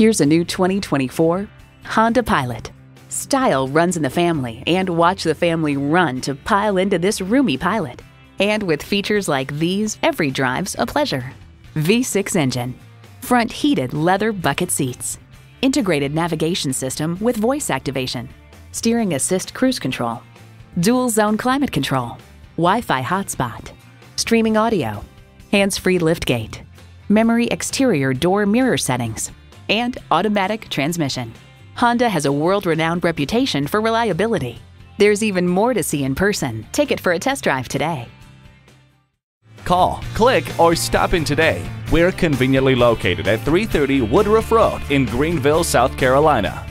Here's a new 2024 Honda Pilot. Style runs in the family, and watch the family run to pile into this roomy Pilot. And with features like these, every drive's a pleasure. V6 engine, front heated leather bucket seats, integrated navigation system with voice activation, steering assist cruise control, dual zone climate control, Wi Fi hotspot, streaming audio, hands free liftgate, memory exterior door mirror settings, and automatic transmission. Honda has a world renowned reputation for reliability. There's even more to see in person. Take it for a test drive today. Call, click, or stop in today. We're conveniently located at 330 Woodruff Road in Greenville, South Carolina.